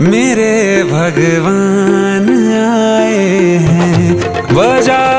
मेरे भगवान आए हैं। बजा